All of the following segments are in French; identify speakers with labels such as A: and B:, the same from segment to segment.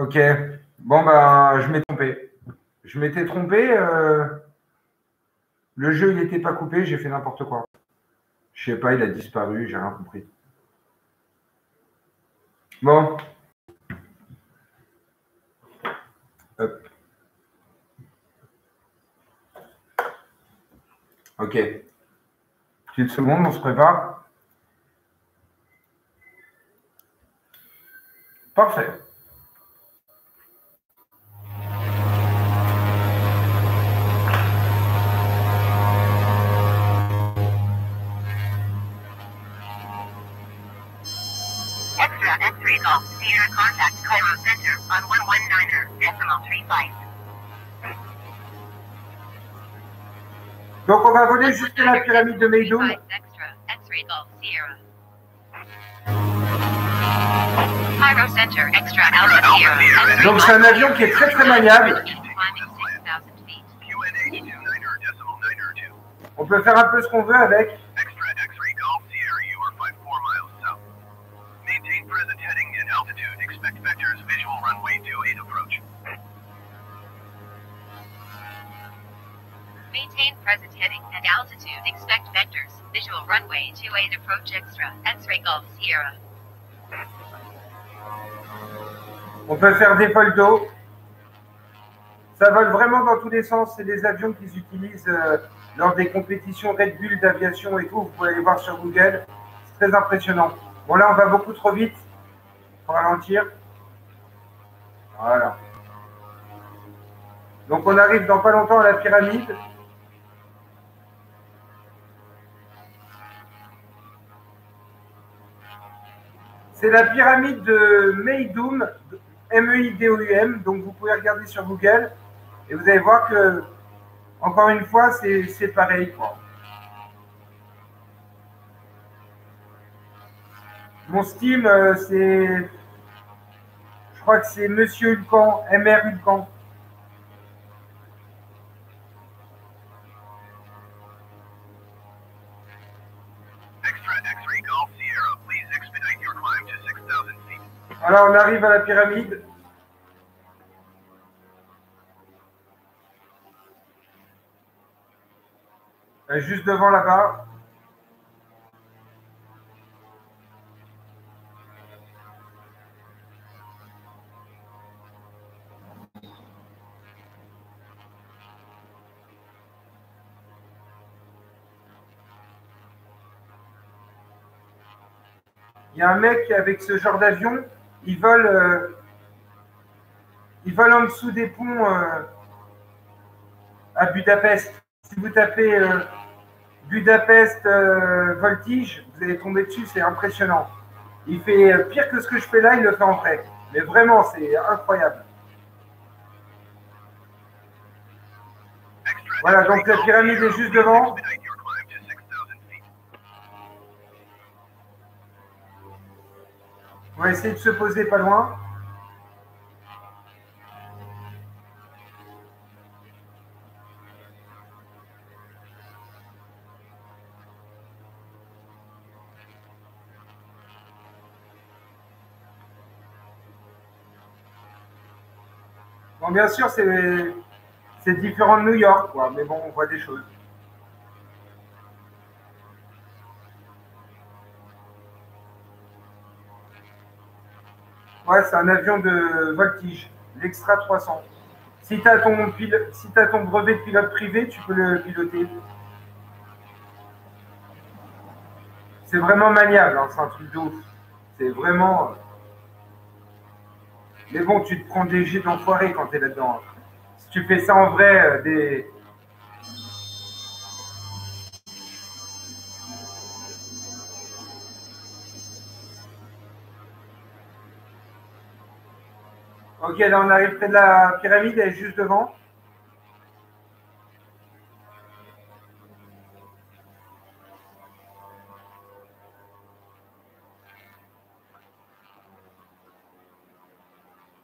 A: Ok. Bon, bah, je m'ai trompé. Je m'étais trompé. euh, Le jeu, il n'était pas coupé. J'ai fait n'importe quoi. Je sais pas, il a disparu. J'ai rien compris. Bon. Hop. Ok. Petite seconde, on se prépare. Parfait.
B: Golf Sierra contact Cairo Center on 119er decimal 35.
A: Donc, on va voler jusqu'à la pyramide de
B: Sierra.
A: Donc, c'est un avion qui est très, très maniable.
B: Climbing 6,000 feet.
C: QNH 29er decimal 92.
A: On peut faire un peu ce qu'on veut avec.
C: Maintain present heading and altitude. Expect vectors. Visual runway 28 approach
B: extra. X-ray Golf Sierra.
A: On peut faire des vols d'eau. Ça vole vraiment dans tous les sens. C'est des avions qu'ils utilisent euh, lors des compétitions Red Bull d'aviation et tout. Vous pouvez aller voir sur Google. C'est très impressionnant. Bon, là, on va beaucoup trop vite. Faut ralentir. Voilà. Donc, on arrive dans pas longtemps à la pyramide. C'est la pyramide de Meidoum, M-E-I-D-O-U-M. Donc vous pouvez regarder sur Google et vous allez voir que, encore une fois, c'est pareil. Mon Steam, euh, c'est. Je crois que c'est Monsieur Hulcan, MR Hulcan. Voilà, on arrive à la pyramide. Est Juste devant là-bas. Il y a un mec avec ce genre d'avion, il vole, euh, il vole en dessous des ponts euh, à Budapest. Si vous tapez euh, Budapest euh, voltige, vous allez tomber dessus, c'est impressionnant. Il fait pire que ce que je fais là, il le fait en vrai. Mais vraiment, c'est incroyable. Voilà, donc la pyramide est juste devant. On va essayer de se poser pas loin. Bon, bien sûr, c'est différent de New York, quoi, mais bon, on voit des choses. Ouais, c'est un avion de voltige, l'Extra 300. Si tu as, pil- si ton brevet de pilote privé, tu peux le piloter. C'est vraiment maniable, hein, c'est un truc de ouf. C'est vraiment. euh, Mais bon, tu te prends des jets d'enfoiré quand tu es là-dedans. hein. Si tu fais ça en vrai, euh, des. Ok, là on arrive près de la pyramide, elle est juste devant.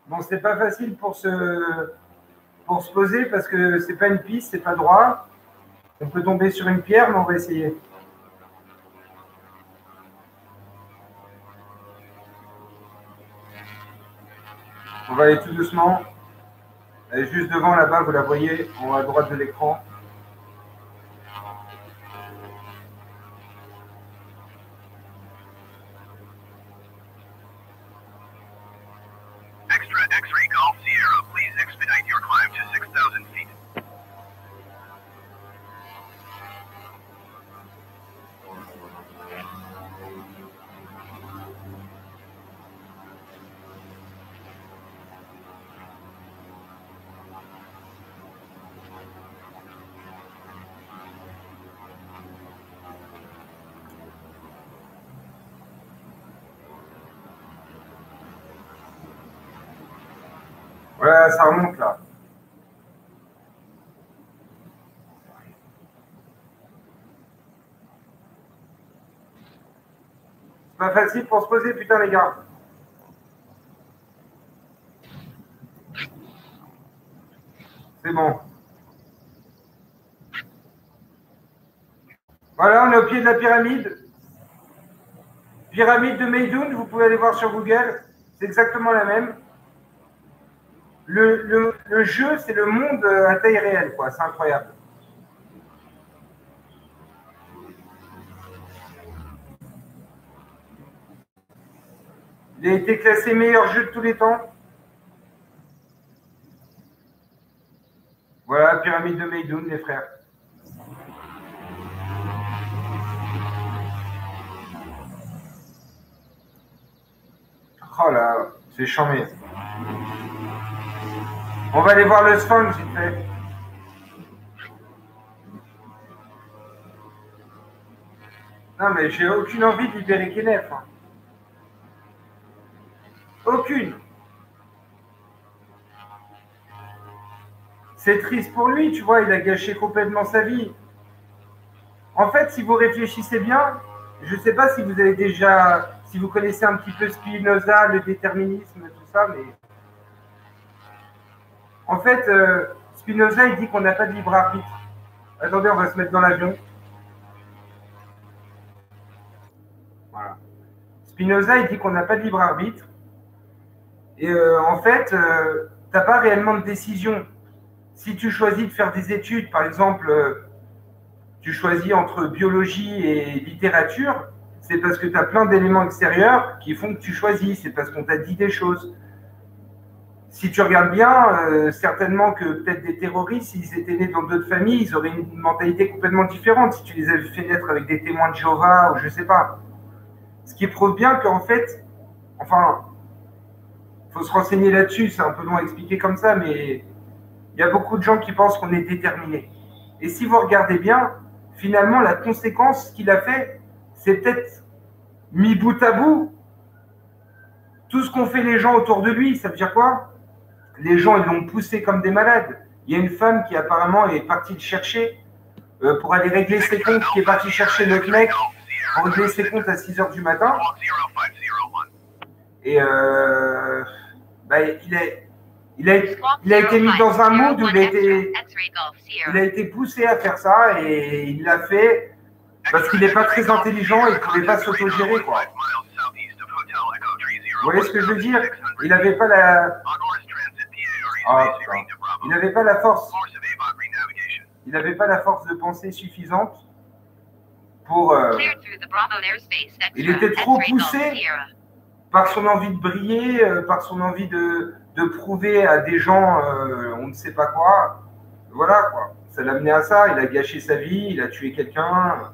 A: Bon, c'est pas facile pour se, pour se poser parce que c'est pas une piste, c'est pas droit. On peut tomber sur une pierre, mais on va essayer. On va aller tout doucement. Elle juste devant là-bas, vous la voyez, en haut à droite de l'écran. Ça remonte là. C'est pas facile pour se poser, putain, les gars. C'est bon. Voilà, on est au pied de la pyramide. Pyramide de Meidoun, vous pouvez aller voir sur Google. C'est exactement la même. Le, jeu, c'est le monde à taille réelle, quoi. C'est incroyable. Il a été classé meilleur jeu de tous les temps. Voilà, pyramide de Meidoun, les frères. Oh là, c'est chambé. On va aller voir le Sphinx, vite fait. Non, mais j'ai aucune envie de libérer Kenneth. hein. Aucune. C'est triste pour lui, tu vois, il a gâché complètement sa vie. En fait, si vous réfléchissez bien, je ne sais pas si vous avez déjà, si vous connaissez un petit peu Spinoza, le déterminisme, tout ça, mais en fait, euh, Spinoza, il dit qu'on n'a pas de libre arbitre. Attendez, on va se mettre dans l'avion. Voilà. Spinoza, il dit qu'on n'a pas de libre arbitre. Et euh, en fait, euh, tu n'as pas réellement de décision. Si tu choisis de faire des études, par exemple, tu choisis entre biologie et littérature, c'est parce que tu as plein d'éléments extérieurs qui font que tu choisis. C'est parce qu'on t'a dit des choses si tu regardes bien, euh, certainement que peut-être des terroristes, s'ils étaient nés dans d'autres familles, ils auraient une mentalité complètement différente si tu les avais fait naître avec des témoins de Jéhovah ou je sais pas. Ce qui prouve bien qu'en fait, enfin, faut se renseigner là-dessus, c'est un peu long à expliquer comme ça, mais il y a beaucoup de gens qui pensent qu'on est déterminé. Et si vous regardez bien, finalement, la conséquence qu'il a fait, c'est peut-être mis bout à bout tout ce qu'ont fait les gens autour de lui. Ça veut dire quoi? Les gens, ils l'ont poussé comme des malades. Il y a une femme qui apparemment est partie le chercher euh, pour aller régler ses comptes, qui est partie chercher notre mec pour régler ses comptes à 6 heures du matin.
C: 0501.
A: Et euh, bah, il, a, il, a, il a été mis dans un mood où il a été, il a été poussé à faire ça et il l'a fait parce qu'il n'est pas très intelligent et il ne pouvait pas s'autogérer. quoi. Vous voyez ce que je veux dire? Il n'avait pas la, Ah, il n'avait pas la force il n'avait pas la force de pensée suffisante pour, euh. Il était trop poussé. Par son envie de briller, euh, par son envie de, de prouver à des gens euh, on ne sait pas quoi. Voilà quoi. Ça l'a amené à ça. Il a gâché sa vie, il a tué quelqu'un.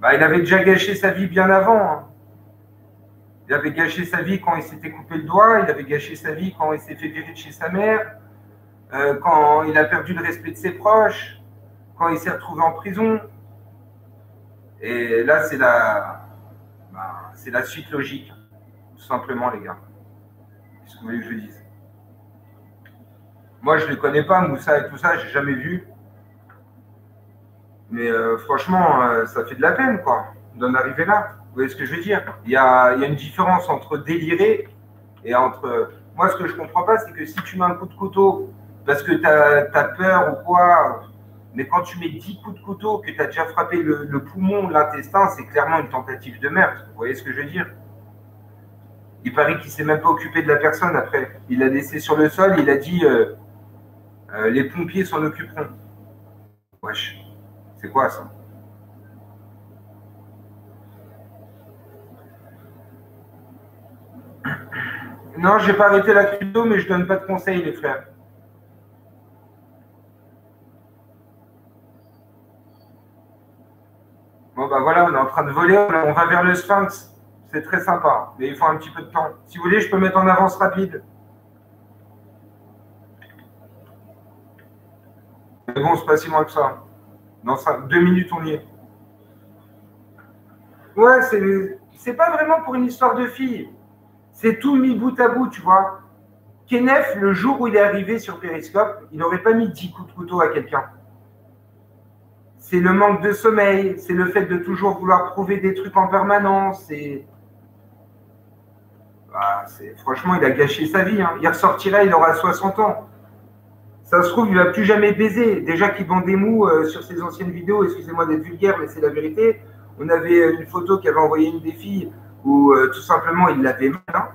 A: Bah, il avait déjà gâché sa vie bien avant. hein. Il avait gâché sa vie quand il s'était coupé le doigt, il avait gâché sa vie quand il s'est fait virer de chez sa mère, euh, quand il a perdu le respect de ses proches, quand il s'est retrouvé en prison. Et là, c'est la, c'est la suite logique, tout simplement, les gars. Qu'est-ce que vous voulez que je dise? Moi, je ne les connais pas, Moussa et tout ça, j'ai jamais vu. Mais euh, franchement, euh, ça fait de la peine, quoi, d'en arriver là. Vous voyez ce que je veux dire? Il y, a, une différence entre délirer et entre. Moi, ce que je comprends pas, c'est que si tu mets un coup de couteau parce que tu as, peur ou quoi, mais quand tu mets 10 coups de couteau, que tu as déjà frappé le, le poumon, l'intestin, c'est clairement une tentative de meurtre. Vous voyez ce que je veux dire? Il paraît qu'il s'est même pas occupé de la personne après. Il l'a laissé sur le sol, il a dit euh, euh, les pompiers s'en occuperont. Wesh, c'est quoi ça? Non, j'ai pas arrêté la crypto, mais je donne pas de conseils, les frères. Bon, bah voilà, on est en train de voler, on va vers le Sphinx. C'est très sympa, mais il faut un petit peu de temps. Si vous voulez, je peux mettre en avance rapide. Mais bon, c'est pas si loin que ça. Dans deux minutes, on y est. Ouais, c'est pas vraiment pour une histoire de fille. C'est tout mis bout à bout, tu vois. Kenneth, le jour où il est arrivé sur Periscope, il n'aurait pas mis 10 coups de couteau à quelqu'un c'est le manque de sommeil, c'est le fait de toujours vouloir prouver des trucs en permanence. Et... Bah, franchement, il a gâché sa vie. Hein. Il ressortira, il aura 60 ans. Ça se trouve, il ne va plus jamais baiser. Déjà qu'il vend des mous euh, sur ses anciennes vidéos, excusez-moi d'être vulgaire, mais c'est la vérité. On avait euh, une photo qu'avait envoyée une des filles où euh, tout simplement il l'avait mal. Hein.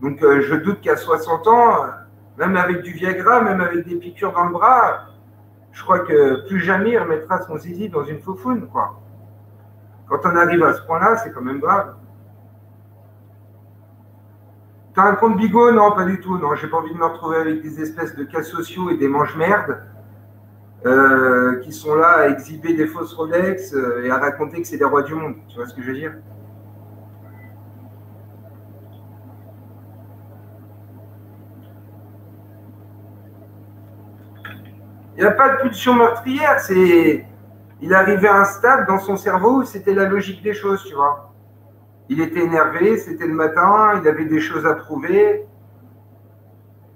A: Donc je doute qu'à 60 ans, même avec du Viagra, même avec des piqûres dans le bras, je crois que plus jamais il remettra son zizi dans une foufoune, quoi. Quand on arrive à ce point-là, c'est quand même grave. T'as un compte bigot? Non, pas du tout. Non, j'ai pas envie de me retrouver avec des espèces de cas sociaux et des manches-merdes euh, qui sont là à exhiber des fausses Rolex euh, et à raconter que c'est des rois du monde. Tu vois ce que je veux dire? Il n'y a pas de pulsion meurtrière. C'est, il arrivait à un stade dans son cerveau où c'était la logique des choses, tu vois. Il était énervé, c'était le matin, il avait des choses à prouver.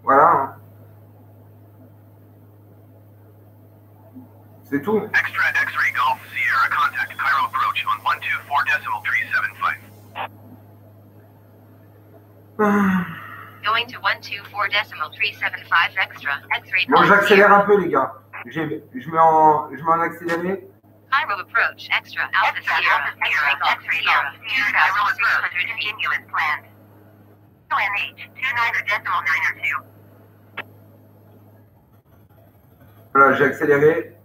A: Voilà. C'est tout. Extra X-ray Golf Sierra contact Cairo approach on 124 decimal 375. Going to 124 decimal 375 extra. X-ray. Bon, j'accélère un peu, les gars. Je mets en, je mets en accéléré. Approach, extra, Alpha Sierra, X-ray Golf Sierra, Cairo approach, ambulance planned. ONH, 29 decimal 902. Voilà, j'ai accéléré.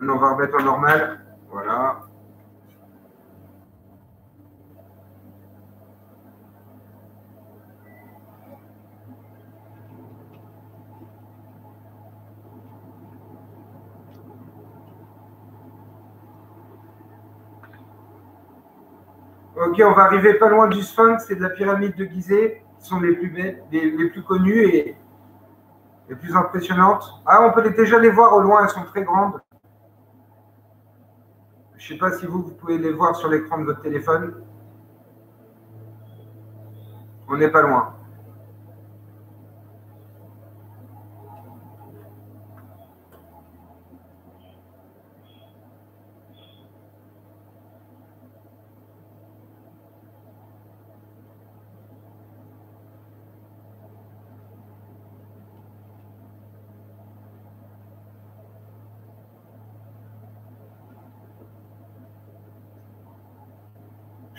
A: On va remettre en normal. Voilà. Ok, on va arriver pas loin du Sphinx et de la pyramide de Gizeh, qui sont les plus les, plus connues et les plus impressionnantes. Ah, on peut déjà les voir au loin, elles sont très grandes. Je ne sais pas si vous, vous pouvez les voir sur l'écran de votre téléphone. On n'est pas loin.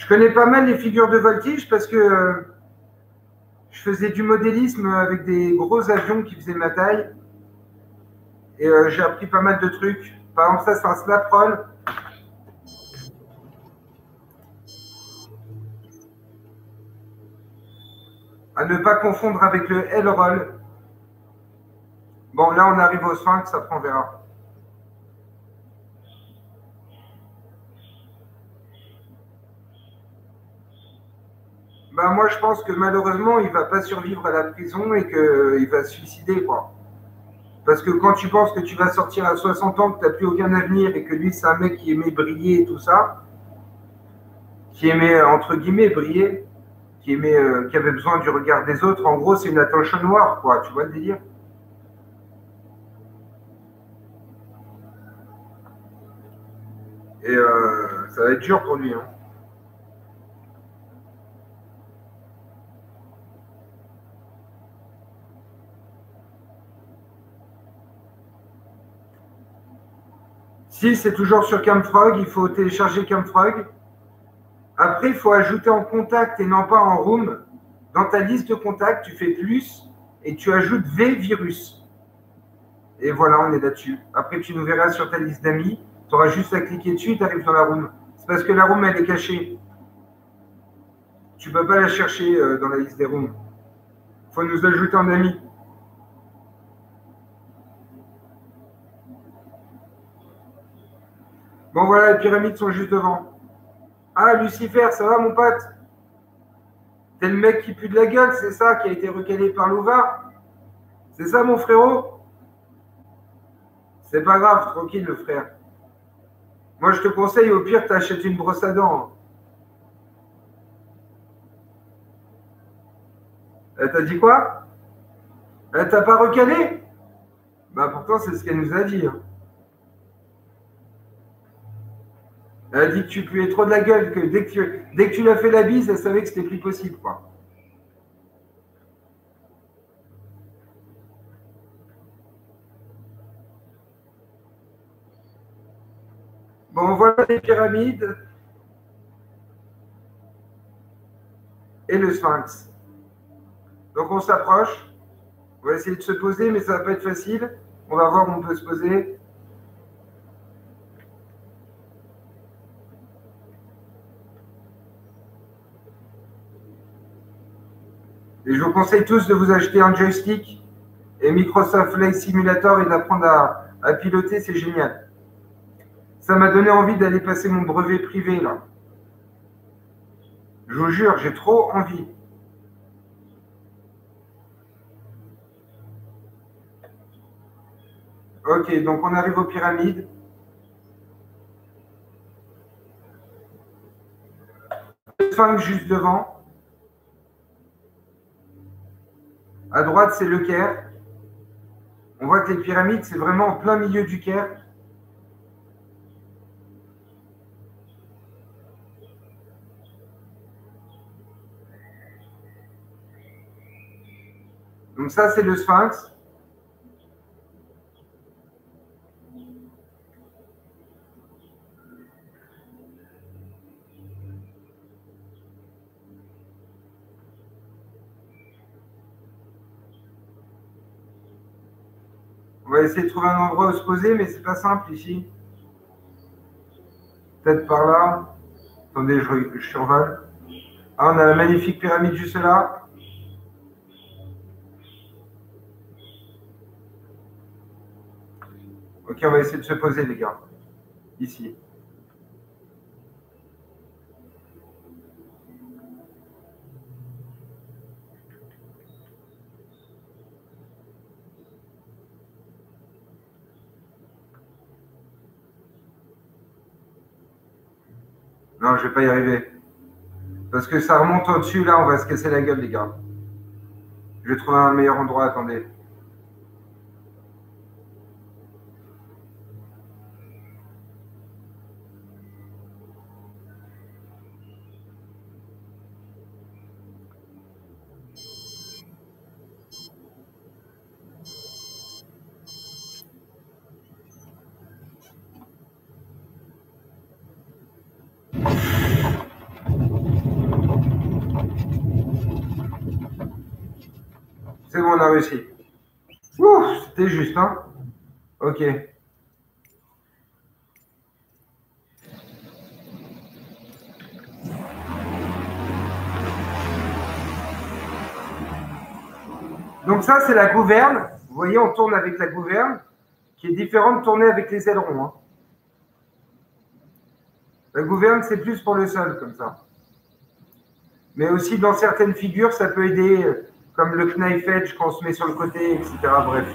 A: Je connais pas mal les figures de voltige parce que euh, je faisais du modélisme avec des gros avions qui faisaient ma taille. Et euh, j'ai appris pas mal de trucs. Par exemple, ça, c'est un snap roll. À ne pas confondre avec le L-roll. Bon, là, on arrive au sphinx, après on verra. Bah, moi, je pense que malheureusement, il va pas survivre à la prison et qu'il va se suicider, quoi. Parce que quand tu penses que tu vas sortir à 60 ans, que tu n'as plus aucun avenir et que lui, c'est un mec qui aimait briller et tout ça, qui aimait, entre guillemets, briller, qui, aimait, euh, qui avait besoin du regard des autres, en gros, c'est une attention noire, quoi. Tu vois le délire? Et euh, ça va être dur pour lui, hein. Si, c'est toujours sur Camfrog. Il faut télécharger Camfrog. Après, il faut ajouter en contact et non pas en room. Dans ta liste de contacts, tu fais plus et tu ajoutes V virus. Et voilà, on est là-dessus. Après, tu nous verras sur ta liste d'amis. Tu auras juste à cliquer dessus et tu arrives dans la room. C'est parce que la room, elle est cachée. Tu ne peux pas la chercher euh, dans la liste des rooms. Il faut nous ajouter en ami. Bon, voilà, les pyramides sont juste devant. Ah, Lucifer, ça va, mon pote? T'es le mec qui pue de la gueule, c'est ça, qui a été recalé par Louva? C'est ça, mon frérot? C'est pas grave, tranquille, le frère. Moi, je te conseille, au pire, t'achètes une brosse à dents. Elle t'a dit quoi? Elle t'a pas recalé? Bah pourtant, c'est ce qu'elle nous a dit. Hein. Elle a dit que tu puais trop de la gueule, que dès que tu, dès que l'as fait la bise, elle savait que c'était plus possible, quoi. Bon, voilà les pyramides et le sphinx. Donc on s'approche. On va essayer de se poser, mais ça va pas être facile. On va voir où on peut se poser. Et je vous conseille tous de vous acheter un joystick et Microsoft Flight Simulator et d'apprendre à, piloter, c'est génial. Ça m'a donné envie d'aller passer mon brevet privé là. Je vous jure, j'ai trop envie. Ok, donc on arrive aux pyramides. Sphinx juste devant. À droite, c'est le Caire. On voit que les pyramides, c'est vraiment en plein milieu du Caire. Donc ça, c'est le sphinx. Va essayer de trouver un endroit où se poser, mais c'est pas simple ici. Peut-être par là. Attendez, je, je survole. Ah, on a la magnifique pyramide juste là. Ok, on va essayer de se poser, les gars. Ici. Je vais pas y arriver. Parce que ça remonte au-dessus, là, on va se casser la gueule, les gars. Je vais trouver un meilleur endroit, attendez. Réussi. c'était juste, hein Ok. Donc ça, c'est la gouverne. Vous voyez, on tourne avec la gouverne, qui est différente de tourner avec les ailerons. Hein. La gouverne, c'est plus pour le sol, comme ça. Mais aussi, dans certaines figures, ça peut aider euh, comme le knife edge qu'on se met sur le côté, etc. Bref.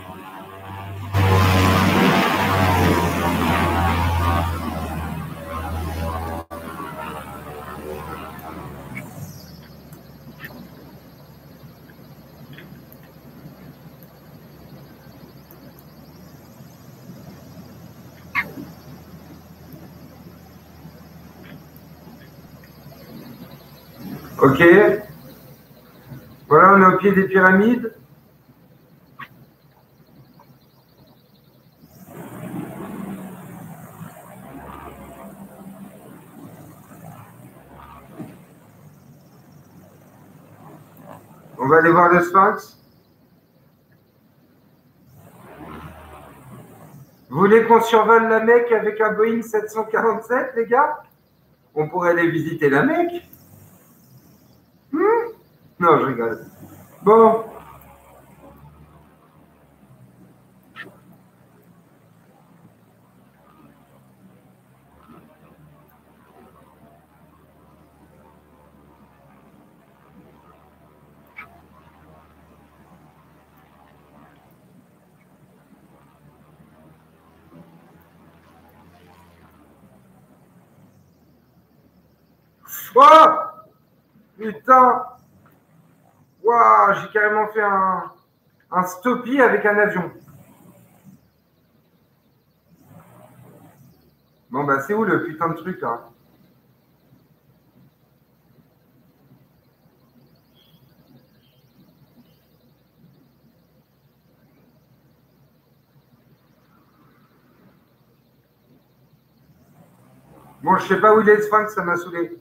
A: Ok des pyramides. On va aller voir le sphinx. Vous voulez qu'on survole la Mecque avec un Boeing 747, les gars? On pourrait aller visiter la Mecque. Hmm? Non, je rigole. Bon. Oh Putain J'ai carrément fait un, un stoppie avec un avion. Bon bah c'est où le putain de truc là Bon, je sais pas où il est sphinx, ça m'a saoulé.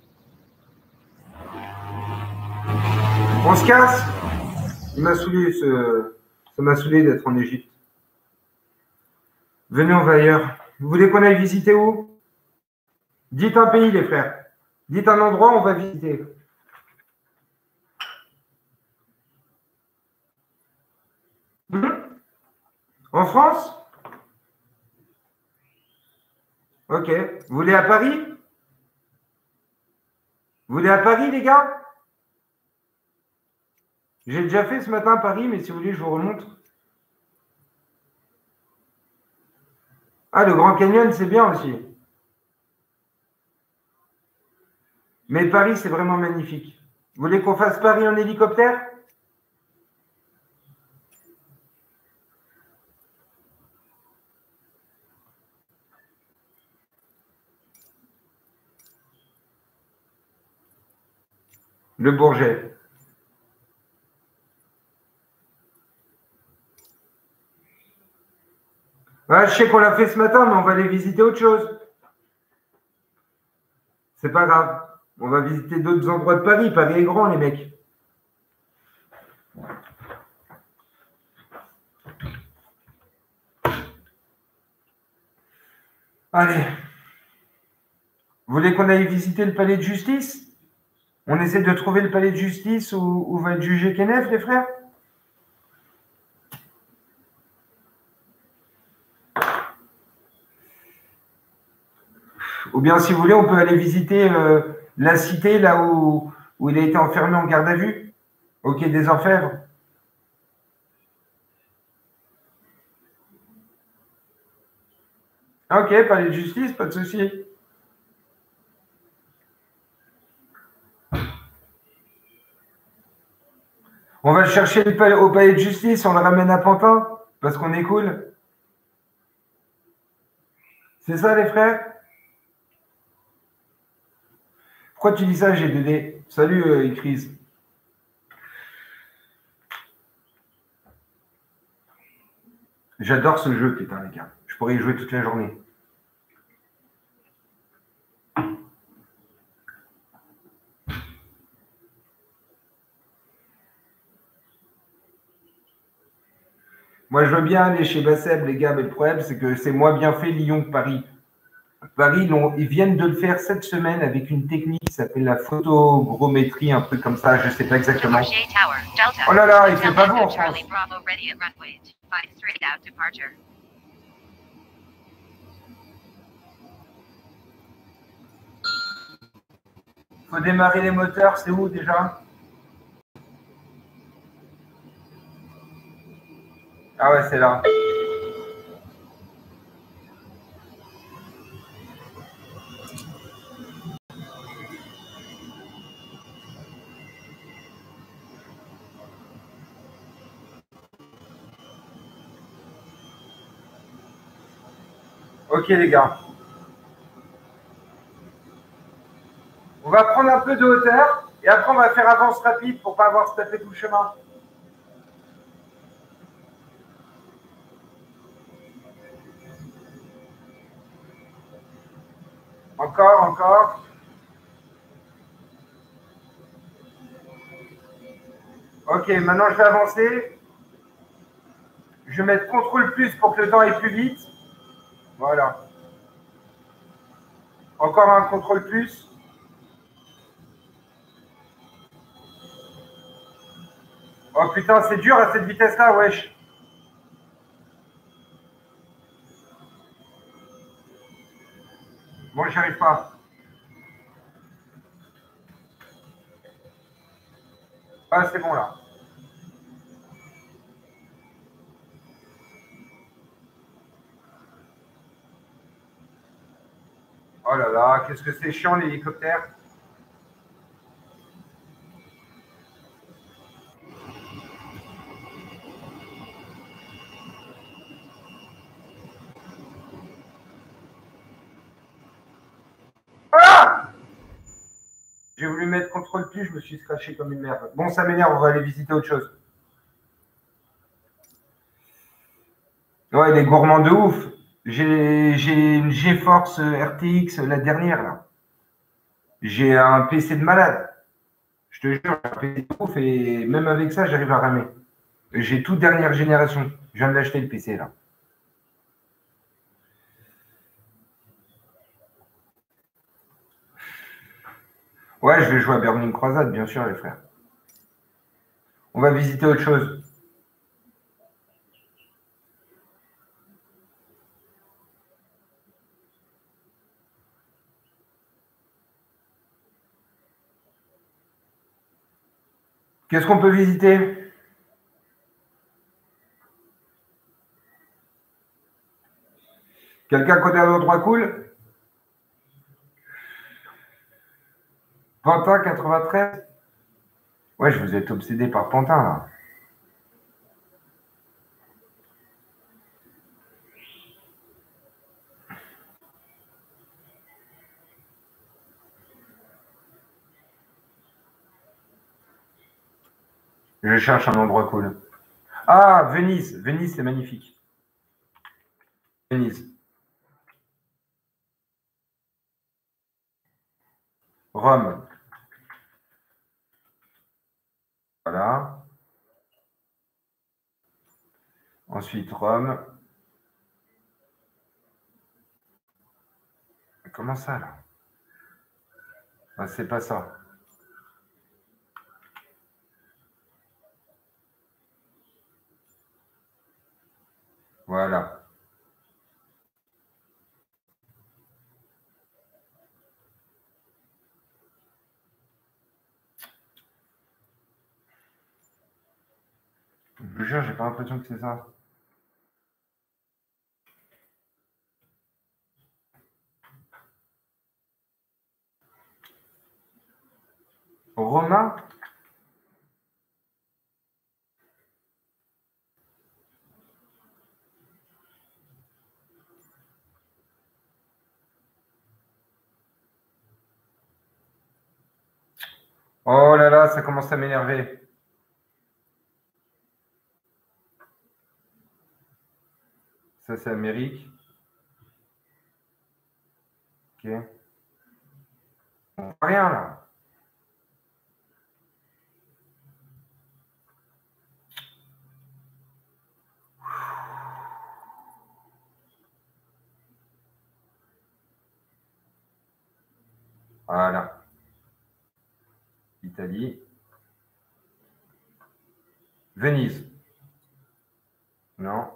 A: On se casse? M'a saoulé, ce... ça m'a saoulé d'être en Égypte. Venez, on va ailleurs. Vous voulez qu'on aille visiter où? Dites un pays, les frères. Dites un endroit, on va visiter. Hmm? En France? Ok. Vous voulez à Paris? Vous voulez à Paris, les gars? J'ai déjà fait ce matin Paris, mais si vous voulez, je vous remonte. Ah, le Grand Canyon, c'est bien aussi. Mais Paris, c'est vraiment magnifique. Vous voulez qu'on fasse Paris en hélicoptère? Le Bourget. Je sais qu'on l'a fait ce matin, mais on va aller visiter autre chose. C'est pas grave. On va visiter d'autres endroits de Paris. Paris est grand, les mecs. Allez. Vous voulez qu'on aille visiter le palais de justice? On essaie de trouver le palais de justice où, où va être jugé Kenneth, les frères? Ou bien, si vous voulez, on peut aller visiter euh, la cité là où, où il a été enfermé en garde à vue, au quai des Orfèvres. Ok, palais de justice, pas de souci. On va chercher au palais de justice, on le ramène à Pantin, parce qu'on est cool. C'est ça, les frères? Pourquoi tu dis ça, G2D Salut, euh, J'adore ce jeu, putain, les gars. Je pourrais y jouer toute la journée. Moi, je veux bien aller chez Basseb, les gars, mais le problème, c'est que c'est moins bien fait Lyon que Paris. Paris, ils viennent de le faire cette semaine avec une technique qui s'appelle la photogrométrie, un truc comme ça, je ne sais pas exactement. Oh là là, il fait pas en France. Faut démarrer les moteurs, c'est où déjà? Ah ouais, c'est là. Ok les gars. On va prendre un peu de hauteur et après on va faire avance rapide pour pas avoir se taper tout le chemin. Encore, encore. Ok, maintenant je vais avancer. Je vais mettre CTRL plus pour que le temps aille plus vite. Voilà. Encore un CTRL plus. Oh putain, c'est dur à cette vitesse-là, wesh. Bon, j'y arrive pas. Ah, c'est bon là. Oh là là, qu'est-ce que c'est chiant l'hélicoptère. Ah J'ai voulu mettre contrôle plus, je me suis scratché comme une merde. Bon, ça m'énerve, on va aller visiter autre chose. Ouais, il est gourmand de ouf. J'ai une GeForce RTX, la dernière, là. J'ai un PC de malade. Je te jure, j'ai un PC de ouf et même avec ça, j'arrive à ramer. J'ai toute dernière génération. Je viens de l'acheter le PC, là. Ouais, je vais jouer à Burning Croisade, bien sûr, les frères. On va visiter autre chose. Qu'est-ce qu'on peut visiter? Quelqu'un connaît un endroit cool Pantin 93 Ouais, je vous êtes obsédé par Pantin là. Je cherche un endroit cool. Ah, Venise. Venise, c'est magnifique. Venise. Rome. Voilà. Ensuite, Rome. Comment ça, là? Ah, C'est pas ça. Voilà. Je jure, j'ai pas l'impression que c'est ça. Romain? Oh là là, ça commence à m'énerver. Ça, c'est Amérique. Ok. Rien là. Voilà. Italie. Venise. Non,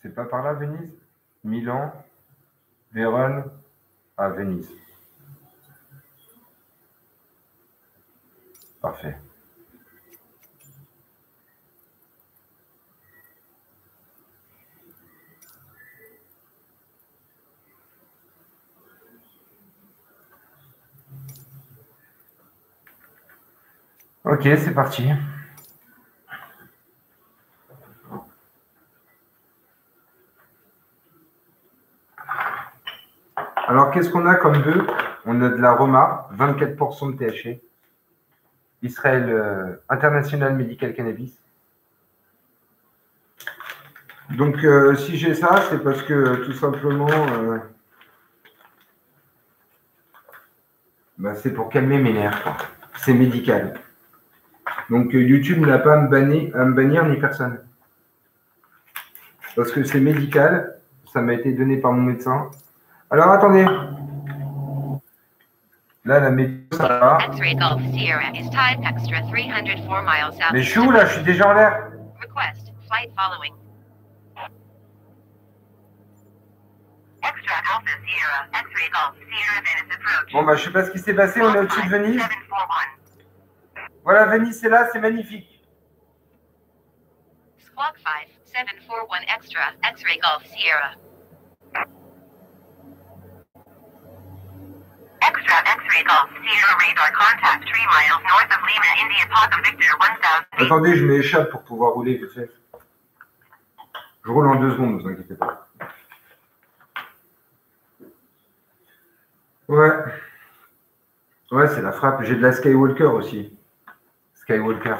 A: c'est pas par là, Venise? Milan, Vérone, à Venise. Parfait. Ok, c'est parti. Alors, qu'est-ce qu'on a comme bœuf On a de la Roma, 24% de THC. Israël euh, International Medical Cannabis. Donc, euh, si j'ai ça, c'est parce que tout simplement, euh, bah, c'est pour calmer mes nerfs. C'est médical. Donc euh, YouTube n'a pas à me, bannir, à me bannir ni personne. Parce que c'est médical, ça m'a été donné par mon médecin. Alors attendez. Là, la météo, ça va.
B: X-ray Golf Sierra is type extra 304 miles south.
A: Mais je suis où là? Je suis déjà en l'air. Bon, bah, je sais pas ce qui s'est passé, on est au-dessus de Venise. Voilà, Venise, c'est là, c'est magnifique.
B: Squawk 5, 741 Extra, X-ray Golf Sierra. Extra X-ray Golf Sierra radar contact 3 miles north of Lima, India, Papa Victor 1000.
A: Attendez, je m'échappe pour pouvoir rouler vite fait. Je roule en deux secondes, ne vous inquiétez pas. Ouais. Ouais, c'est la frappe. J'ai de la Skywalker aussi. Skywalker.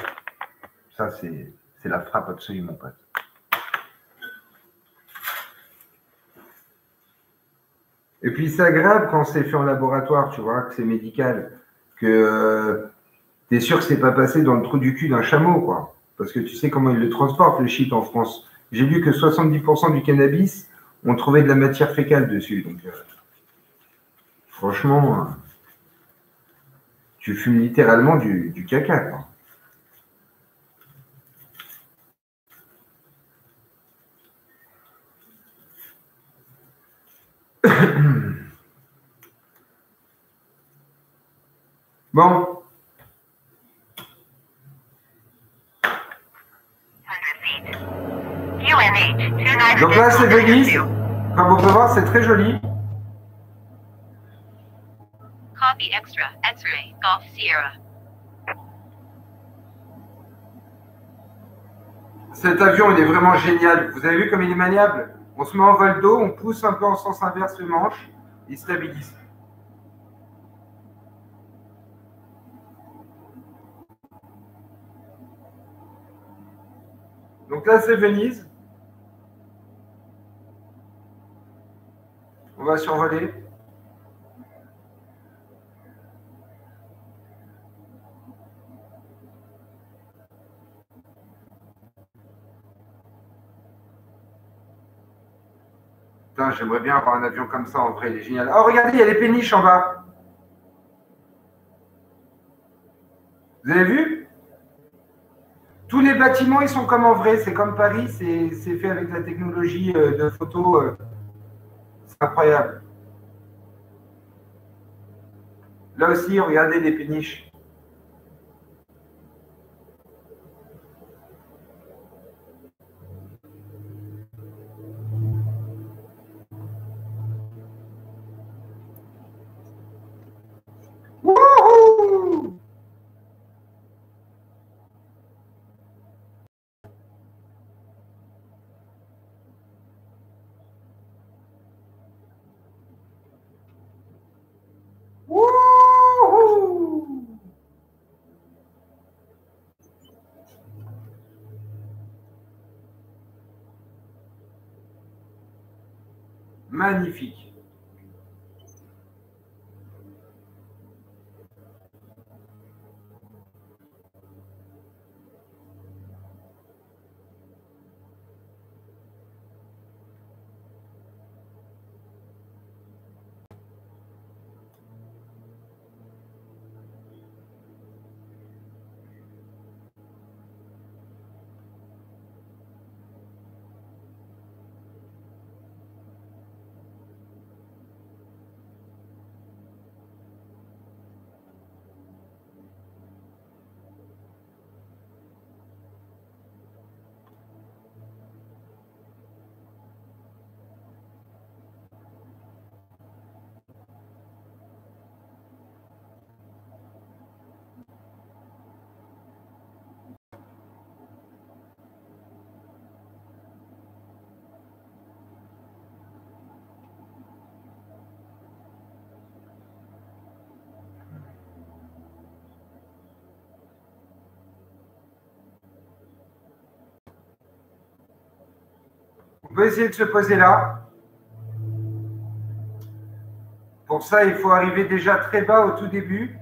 A: Ça, c'est la frappe absolument pas. Et puis c'est agréable quand c'est fait en laboratoire, tu vois, que c'est médical, que tu es sûr que c'est pas passé dans le trou du cul d'un chameau, quoi. Parce que tu sais comment ils le transportent, le shit, en France. J'ai lu que 70% du cannabis, on trouvait de la matière fécale dessus. Donc, euh, franchement, euh, tu fumes littéralement du, du caca, quoi. Bon,
B: 100 feet. UNH 29
A: donc là c'est Venise. Comme on peut voir, c'est très joli.
B: Copy Extra, X-ray Golf Sierra.
A: Cet avion, il est vraiment génial. Vous avez vu comme il est maniable? On se met en vol d'eau, on pousse un peu en sens inverse le manche, il stabilise. Donc là, c'est Venise. On va survoler. J'aimerais bien avoir un avion comme ça en vrai, il est génial. Oh, regardez, il y a les péniches en bas. Vous avez vu? Tous les bâtiments, ils sont comme en vrai. C'est comme Paris, c'est c'est fait avec la technologie euh, de photo. euh, C'est incroyable. Là aussi, regardez les péniches. Magnifique. On essayer de se poser là. Pour ça, il faut arriver déjà très bas au tout début.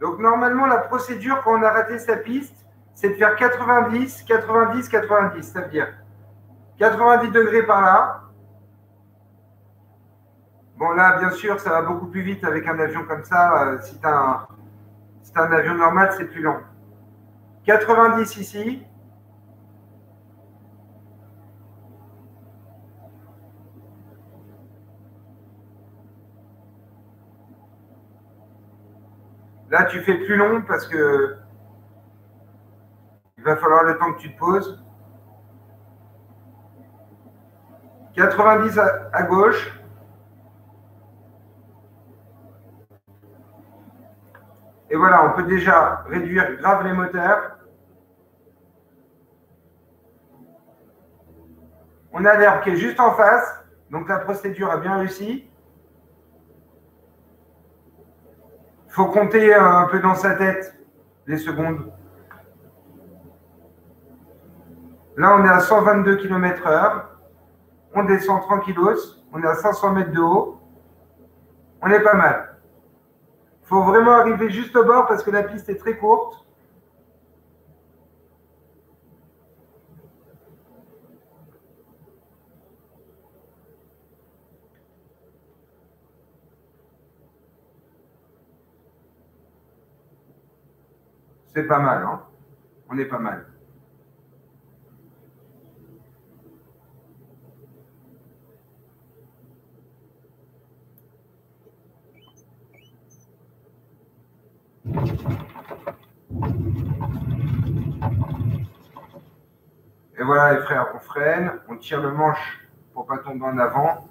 A: Donc normalement, la procédure quand on a raté sa piste, c'est de faire 90, 90, 90. Ça veut dire 90 degrés par là. Bon là, bien sûr, ça va beaucoup plus vite avec un avion comme ça. Euh, si tu as, un avion normal, c'est plus long. 90 ici. Là, tu fais plus long parce que il va falloir le temps que tu te poses. 90 à, gauche. Et voilà, on peut déjà réduire grave les moteurs. On a l'herbe qui est juste en face, donc la procédure a bien réussi. Il faut compter un peu dans sa tête les secondes. Là, on est à 122 km/h. On descend tranquillos. On est à 500 mètres de haut. On est pas mal. Il faut vraiment arriver juste au bord parce que la piste est très courte. Pas mal, hein On est pas mal. Et voilà les frères, on freine, on tire le manche pour pas tomber en avant.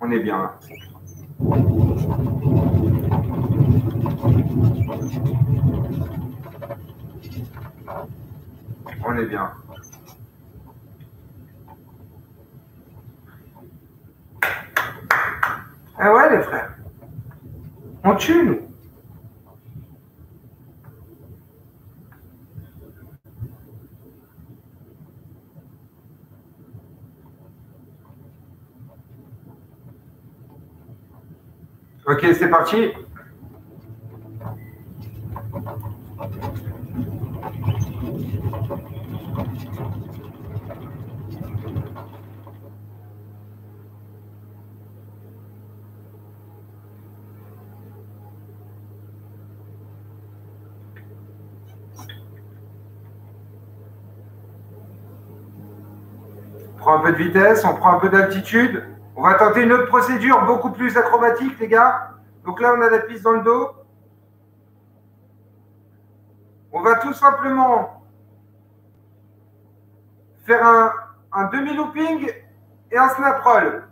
A: On est bien. On est bien. Ah ouais les frères. On tue nous. Ok, c'est parti. On prend un peu de vitesse, on prend un peu d'altitude. On va tenter une autre procédure beaucoup plus acrobatique, les gars. Donc là, on a la piste dans le dos. On va tout simplement faire un, demi-looping et un snap roll.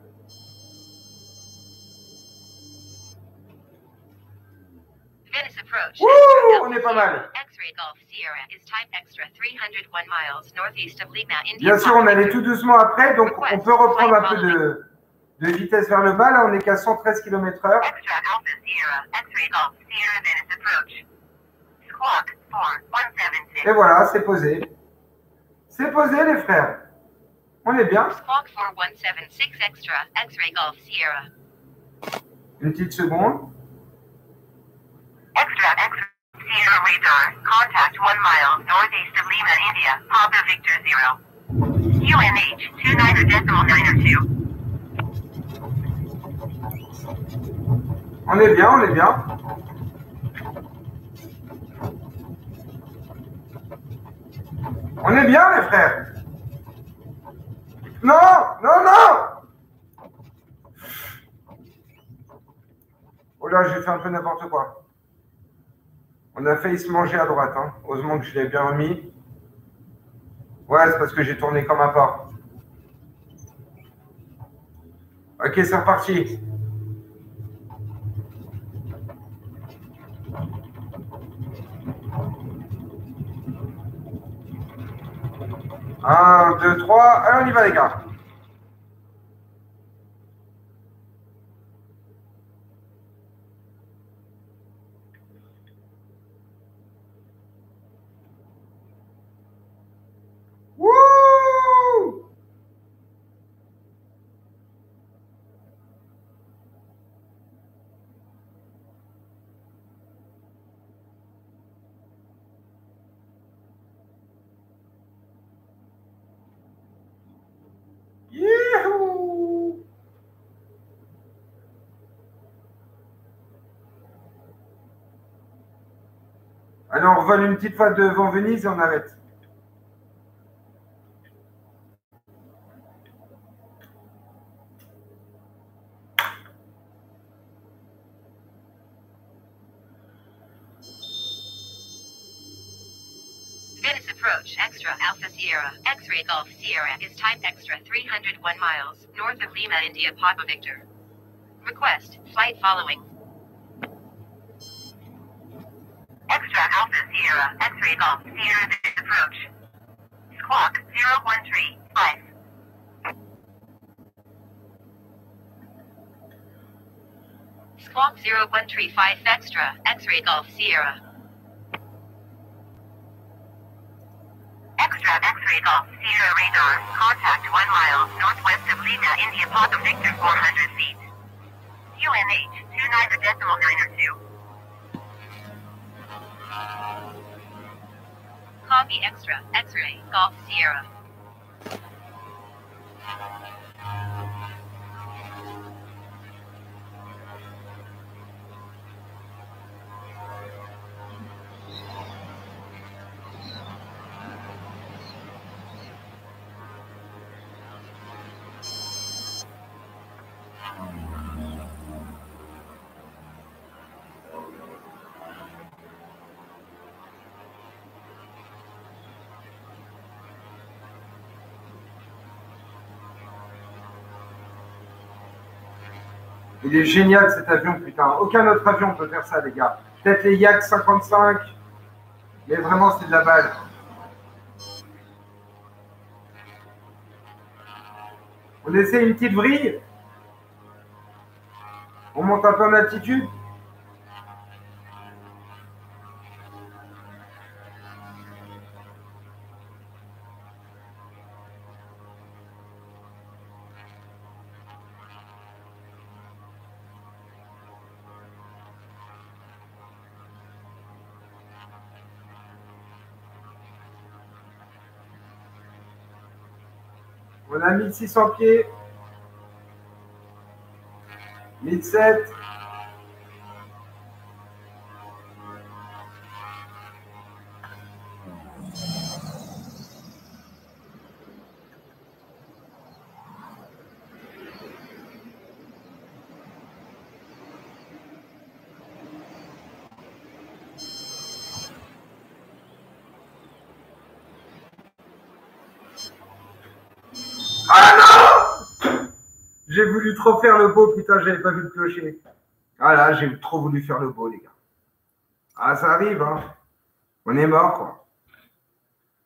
A: Wouh, on est pas mal. Bien sûr, on allait tout doucement après, donc on peut reprendre un peu de, de vitesse vers le bas. Là, on n'est qu'à 113 km/h. Et voilà, c'est posé. C'est posé, les frères. On est bien. Une petite seconde. Extra, extra, Sierra radar, contact 1 mile northeast of Lima, India, Papa Victor 0. UNH 29 decimal 9 2. On est bien, on est bien. On est bien, les frères. Non, non, non. Oh là, j'ai fait un peu n'importe quoi. On a failli se manger à droite. Hein. Heureusement que je l'ai bien remis. Ouais, c'est parce que j'ai tourné comme un porc. Ok, c'est reparti. 1, 2, 3. Allez, on y va, les gars. Allez, on revole une petite fois devant Venise et on arrête.
B: Venice approach extra Alpha Sierra, X-ray Golf Sierra is type extra 301 miles, north of Lima, India Papa Victor. Request, flight following. Sierra, X-ray Golf Sierra approach. Squawk 0135. Squawk 0135 Extra, X-ray Golf Sierra. Extra X-ray Golf Sierra radar. Contact 1 mile northwest of Lima, India Papa Victor 400 feet. UNH 29 X-ray Golf
A: Il est génial cet avion, putain. Aucun autre avion peut faire ça, les gars. Peut-être les Yak 55, mais vraiment, c'est de la balle. On essaie une petite vrille. On monte un peu en altitude. 1600 pieds. 1007. Trop faire le beau, putain, j'avais pas vu le clocher. Ah là, j'ai trop voulu faire le beau, les gars. Ah, ça arrive, hein. On est mort, quoi.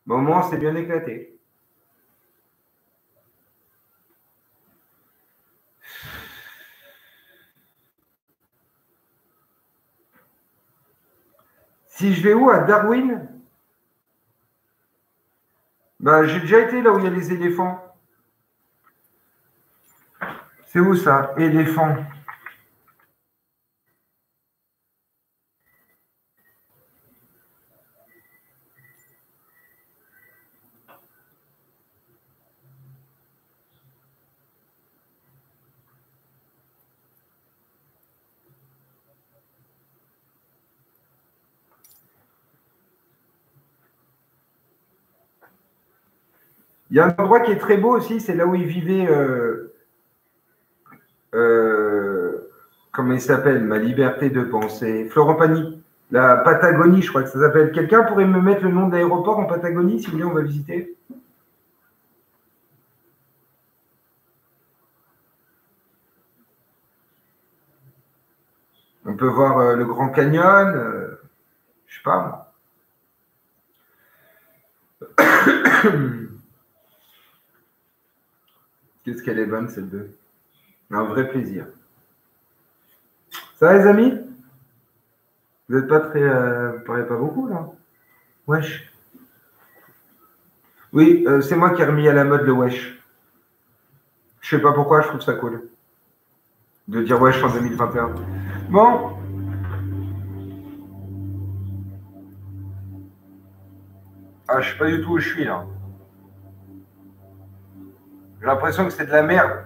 A: Mais au moins, on s'est bien éclaté. Si je vais où À Darwin? Bah, j'ai déjà été là où il y a les éléphants. C'est où ça? Éléphant. Il y a un endroit qui est très beau aussi, c'est là où il vivait. euh, euh, comment il s'appelle? Ma liberté de penser. Florent Pagny. La Patagonie, je crois que ça s'appelle. Quelqu'un pourrait me mettre le nom de l'aéroport en Patagonie, si vous voulez, on va visiter? On peut voir euh, le Grand Canyon. euh, je sais pas. Qu'est-ce qu'elle est bonne, cette deux. Un vrai plaisir. Ça va, les amis? Vous n'êtes pas très. Euh, vous parlez pas beaucoup, là? Wesh. Oui, euh, c'est moi qui ai remis à la mode le wesh. Je sais pas pourquoi, je trouve ça cool. De dire wesh en 2021. Bon. Ah, je sais pas du tout où je suis, là. J'ai l'impression que c'est de la merde.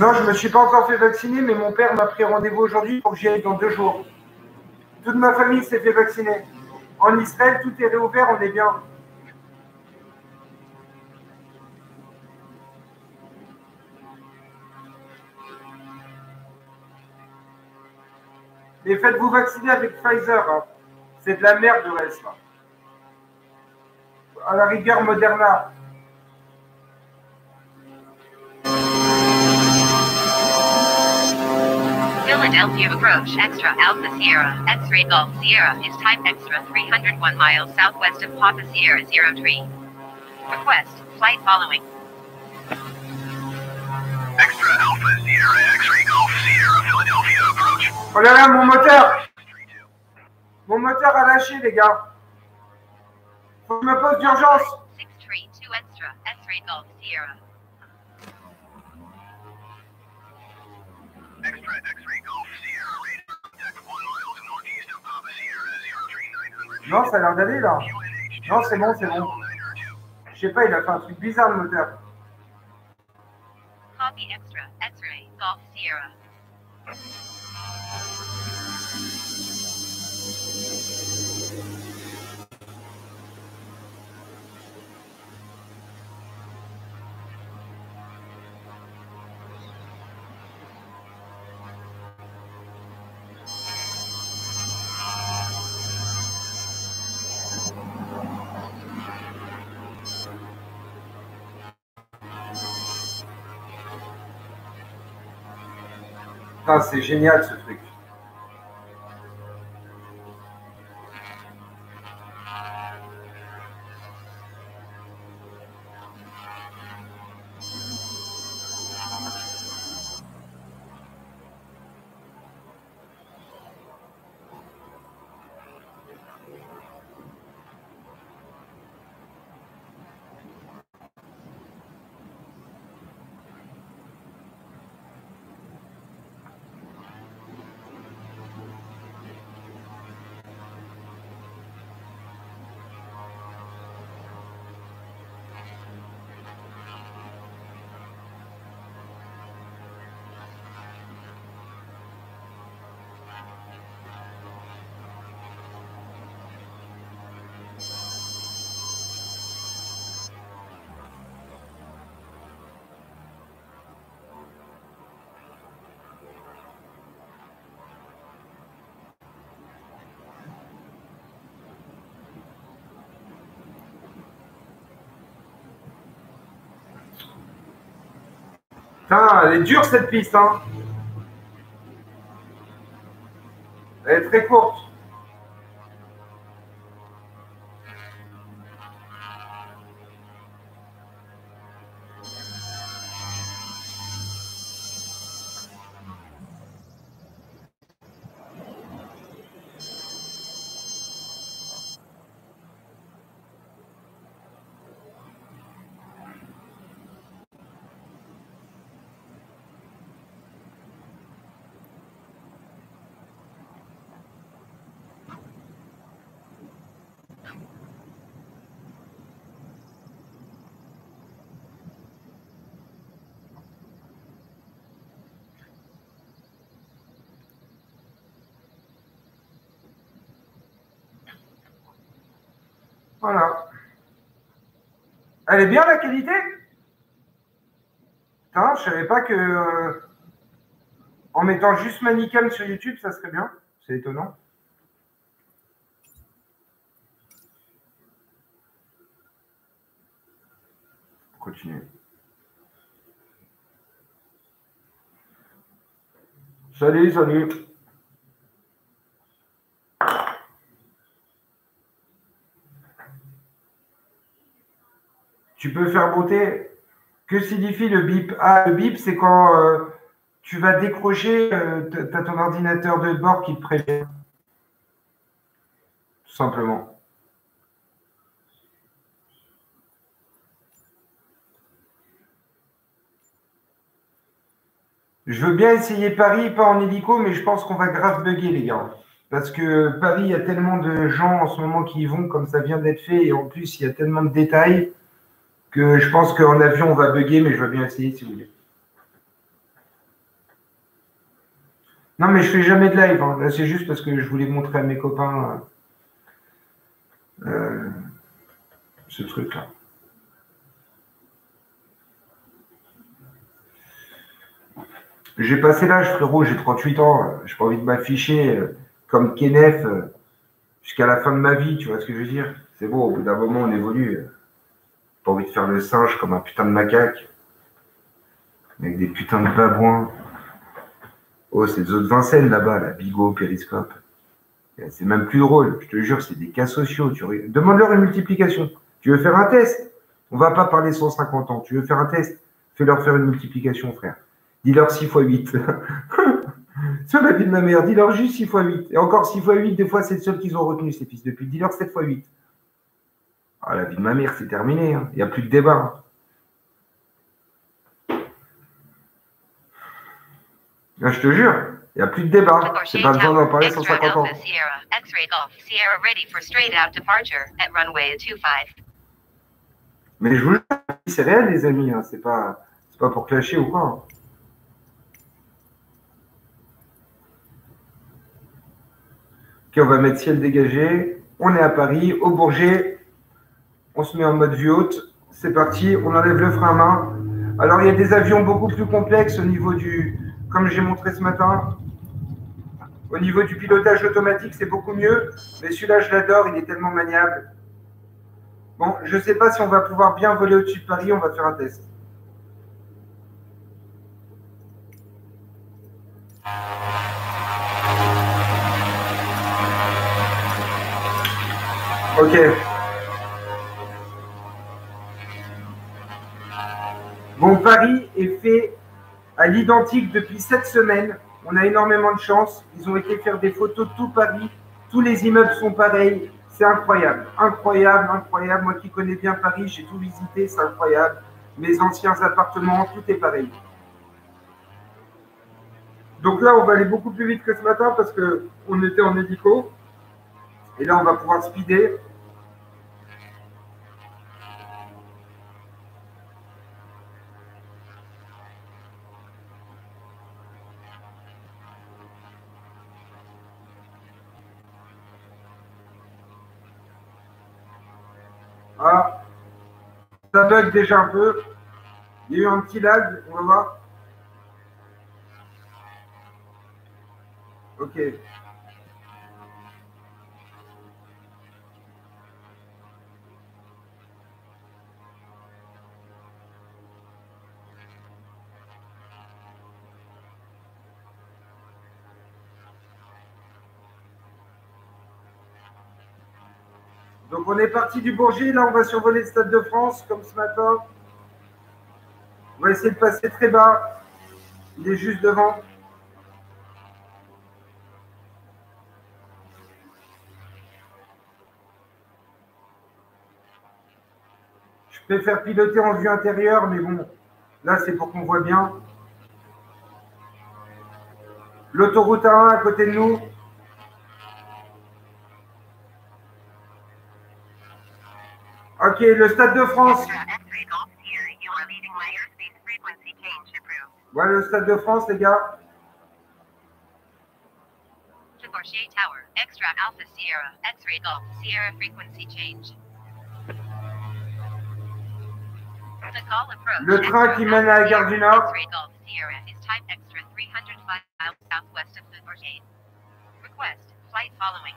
A: Je ne me suis pas encore fait vacciner, mais mon père m'a pris rendez-vous aujourd'hui pour que j'y aille dans deux jours. Toute ma famille s'est fait vacciner. En Israël, tout est réouvert, on est bien. Et faites-vous vacciner avec Pfizer. hein. C'est de la merde le reste. là. À la rigueur, Moderna.
B: Philadelphia approach extra Alpha Sierra, X-ray Golf Sierra is type extra 301 miles southwest of Papa Sierra 03. Request, flight following.
C: Extra Alpha Sierra X-ray Golf Sierra Philadelphia approach.
A: Oh là là, mon moteur Mon moteur a lâché, les gars. Faut que je me pose d'urgence.
B: 632 extra, X-ray Golf Sierra.
C: Extra X-ray
A: Non, ça a l'air d'aller, là. Non, c'est bon, c'est bon.
C: 902.
A: Je sais pas, il a fait un truc bizarre, le moteur.
B: Copy extra, X-ray Golf Sierra.
A: C'est génial, ce truc. Putain, elle est dure, cette piste, hein. Elle est très courte. Elle est bien la qualité? Putain, je savais pas que euh, en mettant juste Manicam sur YouTube, ça serait bien. C'est étonnant. Continuez. Salut, salut. Tu peux faire monter. Que signifie le bip? Ah, le bip, c'est quand euh, tu vas décrocher, euh, t- t'as ton ordinateur de bord qui te prévient. Tout simplement. Je veux bien essayer Paris, pas en hélico, mais je pense qu'on va grave bugger, les gars. Parce que Paris, il y a tellement de gens en ce moment qui y vont, comme ça vient d'être fait, et en plus, il y a tellement de détails que je pense qu'en avion, on va bugger, mais je veux bien essayer si vous voulez. Non, mais je fais jamais de live. hein. Là, c'est juste parce que je voulais montrer à mes copains euh, euh, ce truc-là. J'ai passé l'âge, frérot, j'ai 38 ans. J'ai pas envie de m'afficher euh, comme Kenneth jusqu'à la fin de ma vie, tu vois ce que je veux dire? C'est bon, au bout d'un moment, on évolue. Pas envie de faire le singe comme un putain de macaque. Avec des putains de babouins. Oh, c'est les autres Vincennes là-bas, la Bigot, Périscope. C'est même plus drôle, je te jure, c'est des cas sociaux. Tu... Demande-leur une multiplication. Tu veux faire un test? On va pas parler 150 ans. Tu veux faire un test? Fais-leur faire une multiplication, frère. Dis-leur 6 x 8. Sur la vie de ma mère, dis-leur juste 6 x 8. Et encore 6 x 8, des fois, c'est le seul qu'ils ont retenu, ces fils de pute. Dis-leur 7 x 8. Ah, la vie de ma mère, c'est terminé. hein. Il n'y a plus de débat. Là, je te jure, il n'y a plus de débat. C'est pas besoin d'en parler
B: Extra
A: 150 ans.
B: Alpha Sierra, X-ray Golf, Sierra ready for straight out departure at runway 25.
A: Mais je vous jure, c'est réel, les amis. hein. C'est pas, c'est pas pour clasher ou quoi. Ok, on va mettre ciel dégagé. On est à Paris, au Bourget. On se met en mode vue haute. C'est parti, on enlève le frein à main. Alors, il y a des avions beaucoup plus complexes au niveau du, comme j'ai montré ce matin. Au niveau du pilotage automatique, c'est beaucoup mieux. Mais celui-là, je l'adore, il est tellement maniable. Bon, je ne sais pas si on va pouvoir bien voler au-dessus de Paris, on va faire un test. Ok. Bon, Paris est fait à l'identique depuis sept semaines. On a énormément de chance. Ils ont été faire des photos de tout Paris. Tous les immeubles sont pareils. C'est incroyable, incroyable, incroyable. Moi qui connais bien Paris, j'ai tout visité, c'est incroyable. Mes anciens appartements, tout est pareil. Donc là, on va aller beaucoup plus vite que ce matin parce que on était en hélico. Et là, on va pouvoir speeder. Ah, ça bug déjà un peu. Il y a eu un petit lag, on va voir. Ok. Donc on est parti du Bourget, là on va survoler le Stade de France comme ce matin. On va essayer de passer très bas. Il est juste devant. Je préfère piloter en vue intérieure, mais bon, là c'est pour qu'on voit bien. L'autoroute A1 à côté de nous. Ok, le Stade de France.
B: Extra X-ray Golf Sierra, you are leaving my airspace frequency change approved.
A: Voilà le Stade de France, les gars.
B: Tower, Extra Alpha Sierra, X-ray Golf, Sierra frequency change. The call approach.
A: Le train qui mène à la gare du Nord.
B: Golf Sierra is type extra 305 miles southwest of the Gorget. Request, flight following.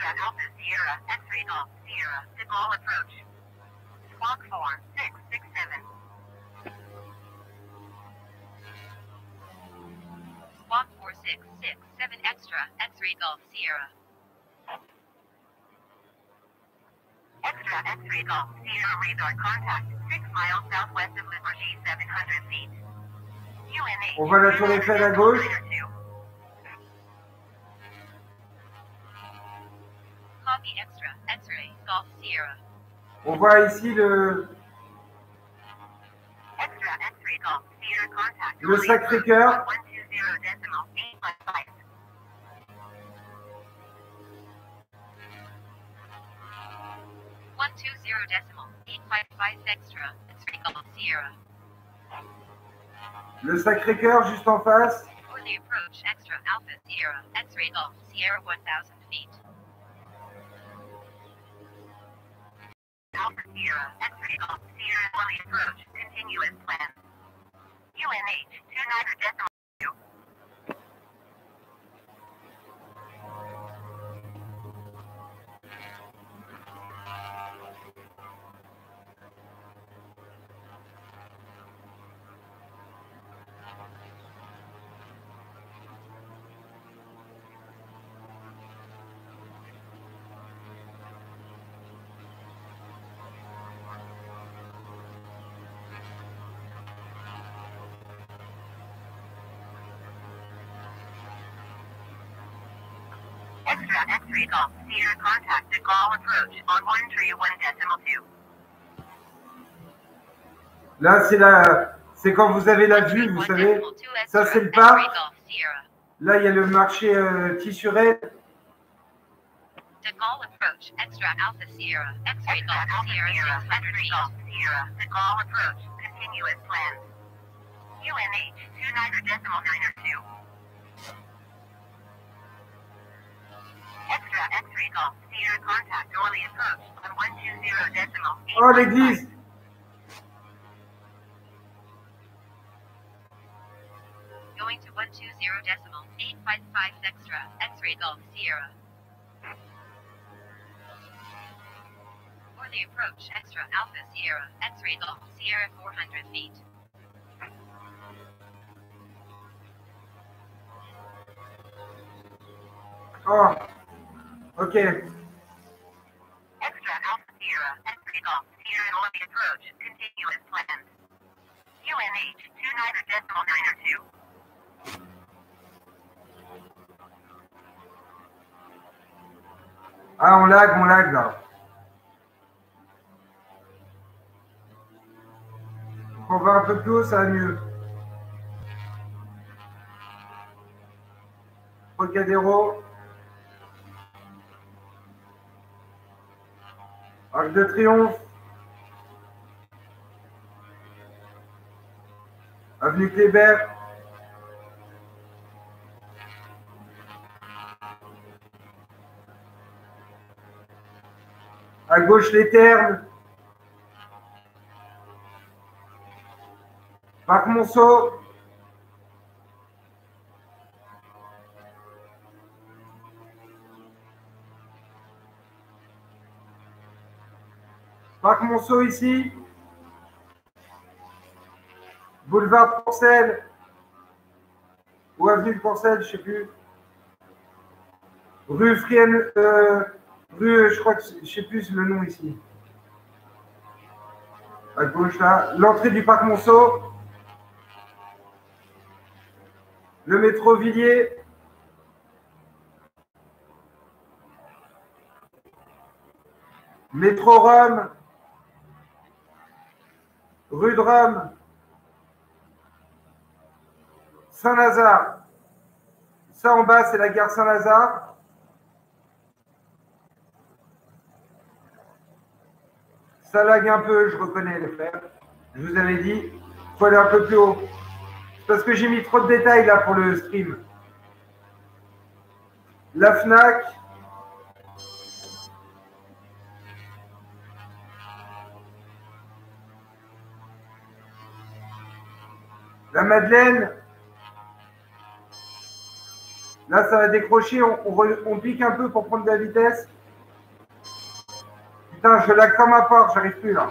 B: Extra Alpha Sierra, X-ray Golf Sierra, the call approach. Squawk 4667. Squawk 4667 Extra, X-ray Golf Sierra. Extra X-ray Golf Sierra radar contact, 6 miles southwest of Liberty, 700 feet. UNH.
A: Voit la tour gauche. On voit ici le. Le Sacré-Cœur.
B: 120 decimal 855. One two zero decimal eight five five extra. X-ray Golf Sierra.
A: Le Sacré-Cœur juste en face.
B: Extra Alpha Sierra, X-ray Golf Sierra 1000 feet. Alpha Sierra, X-ray Golf Sierra on the approach, continuous plan. UNH 29 decimal. Extra X-ray Golf Sierra contact the Gall approach on 1 tree 1 decimal 2.
A: Là, c'est la, c'est quand vous avez la vue, vous savez. Ça, c'est le parc. Là, il y a le marché euh, tissuré.
B: Golf Sierra contact Orly approach on 120 decimal.
A: Oh, l'église.
B: Going to 120 decimal 855 extra X-ray Golf Sierra. For the approach, extra Alpha Sierra, X-ray Golf Sierra 400 feet.
A: Oh, ok.
B: Approach, continuous plan. UNH 29 decimal 9 or 2.
A: Ah, on lag, on lag là. On va un peu plus haut, ça va mieux. Trocadéro. Arc de Triomphe. Avenue Kléber. À gauche, les termes. Parc Monceau. Parc Monceau ici. Boulevard Porcel. Ou avenue de Porcel, je ne sais plus. Rue Frienne, euh, rue, je crois que je sais plus le nom ici. À gauche là, l'entrée du parc Monceau. Le métro Villiers. Métro Rome. Rue de Rome. Saint-Lazare. Ça en bas, c'est la gare Saint-Lazare. Ça lag un peu, je reconnais les frères. Je vous avais dit, il faut aller un peu plus haut. Parce que j'ai mis trop de détails là pour le stream. La FNAC. La Madeleine. Là, ça va décrocher. On, pique un peu pour prendre de la vitesse. Putain, je lag comme un porc, j'arrive plus là.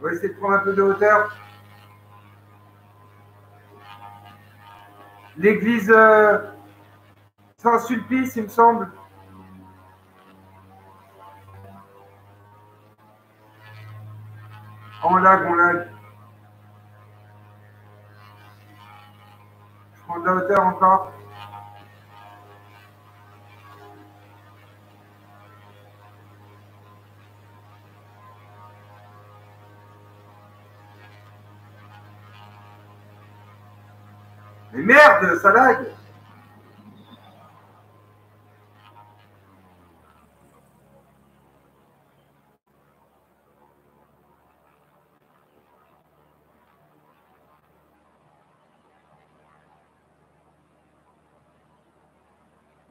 A: On va essayer de prendre un peu de hauteur. L'église euh, Saint-Sulpice, il me semble. On lag, on lag. Je prends de la hauteur encore. Mais merde, ça lag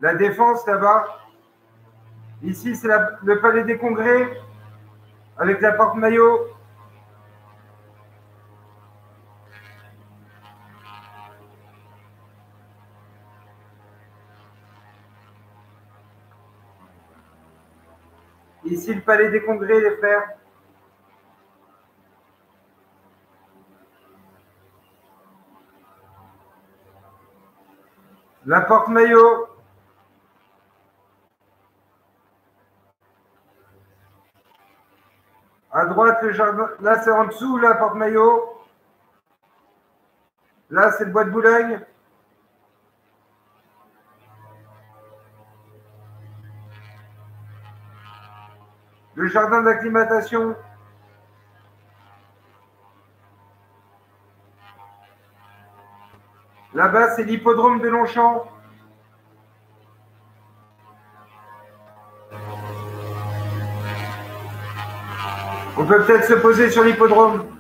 A: La défense là-bas. Ici, c'est le palais des congrès avec la porte maillot. Ici, le palais des congrès, les frères. La porte maillot. À droite, le jardin. Là, c'est en dessous, la porte maillot. Là, c'est le bois de Boulogne. Le jardin d'acclimatation. Là-bas, c'est l'hippodrome de Longchamp. On peut peut-être se poser sur l'hippodrome.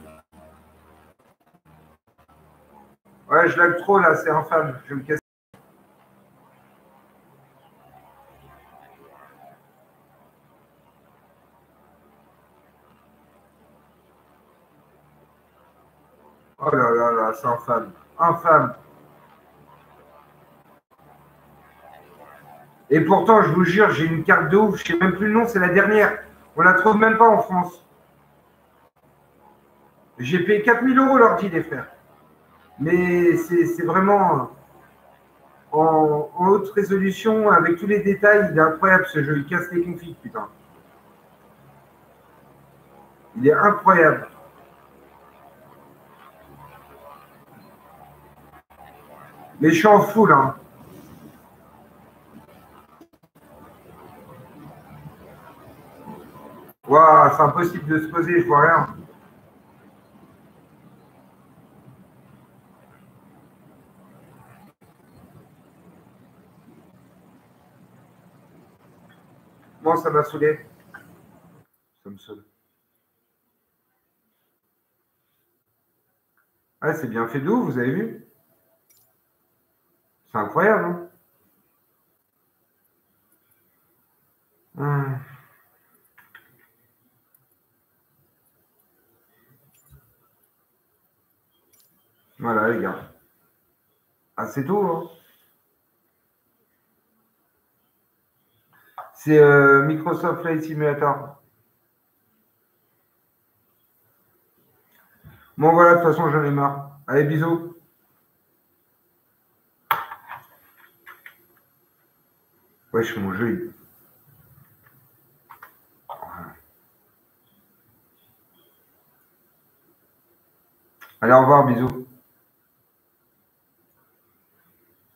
A: Ouais, je lag trop là, c'est infâme. Je me casser. Oh là là là, c'est infâme. Infâme. Et pourtant, je vous jure, j'ai une carte de ouf. Je ne sais même plus le nom, c'est la dernière. On la trouve même pas en France. J'ai payé 4000 euros l'ordi, les frères. Mais c'est vraiment en, haute résolution, avec tous les détails. Il est incroyable ce jeu. Il casse les configs, putain. Il est incroyable. Mais je suis en fou, là. Waouh, c'est impossible de se poser, je vois rien. Ça m'a saoulé. Ça me saoule. Ah, c'est bien fait d'où, vous avez vu C'est incroyable, hein hum. Voilà, les gars. C'est tout. Hein. C'est euh, Microsoft Flight Simulator. Bon, voilà, de toute façon, j'en ai marre. Allez, bisous. Wesh, mon jeu. Allez, au revoir, bisous.